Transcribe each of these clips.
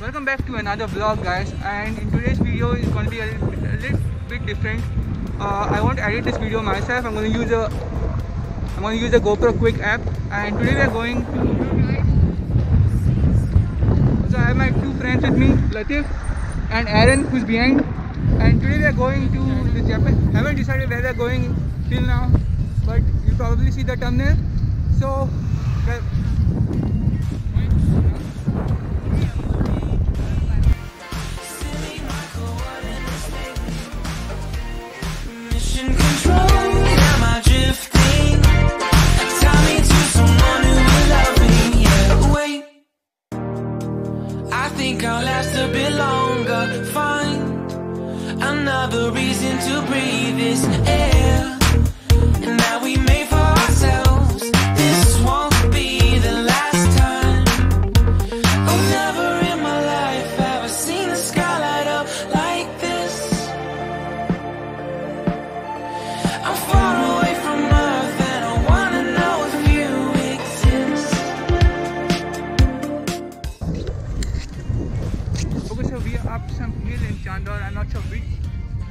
Welcome back to another vlog guys. And in today's video is going to be a little, bit- a little bit different. Uh, I want to edit this video myself. I'm going to use a I'm going to use a GoPro Quick app. And today we are going to so I have my two friends with me Latif and Aaron who's behind. And today we are going to the Japan. Haven't decided where we are going till now but you probably see the thumbnail. So well, think I'll last a bit longer. Find another reason to breathe this air. And that we Chandor. I'm not sure which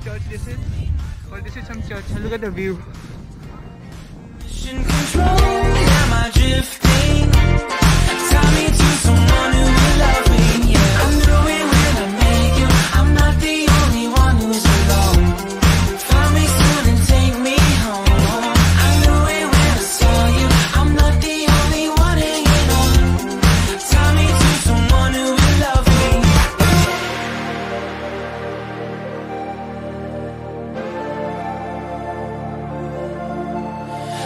church this is, but this is some church. Look at the view.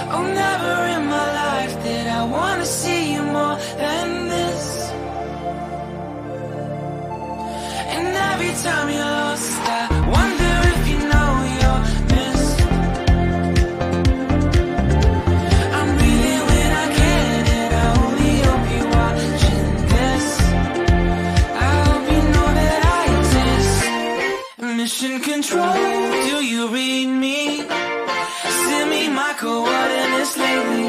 Oh, never in my life did I want to see you more than this. And every time you're lost, I wonder if you know you're missed. I'm when I can, and I only hope you're watching this. I hope you know that I exist. Mission control, do you read me? Send me my this lately